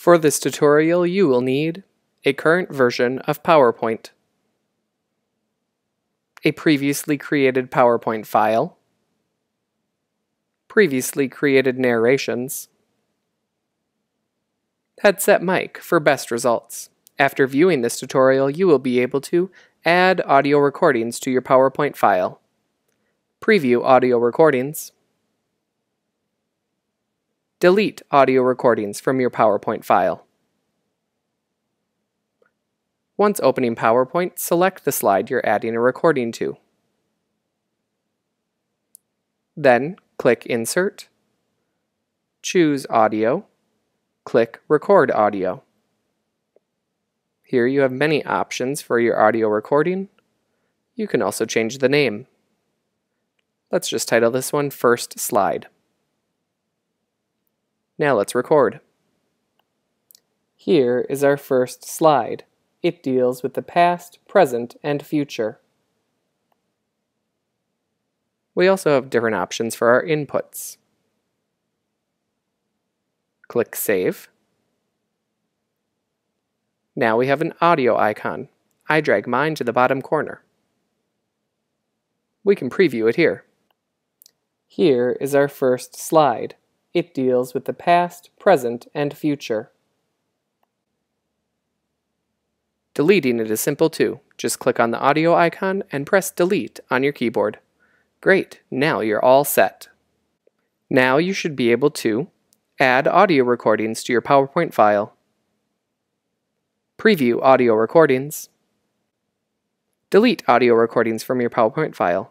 For this tutorial, you will need a current version of PowerPoint, a previously created PowerPoint file, previously created narrations, headset mic for best results. After viewing this tutorial, you will be able to add audio recordings to your PowerPoint file, preview audio recordings, delete audio recordings from your PowerPoint file. Once opening PowerPoint, select the slide you're adding a recording to. Then, click Insert, choose Audio, click Record Audio. Here you have many options for your audio recording. You can also change the name. Let's just title this one First Slide. Now let's record. Here is our first slide. It deals with the past, present, and future. We also have different options for our inputs. Click Save. Now we have an audio icon. I drag mine to the bottom corner. We can preview it here. Here is our first slide. It deals with the past, present, and future. Deleting it is simple too. Just click on the audio icon and press delete on your keyboard. Great, now you're all set. Now you should be able to add audio recordings to your PowerPoint file preview audio recordings, delete audio recordings from your PowerPoint file,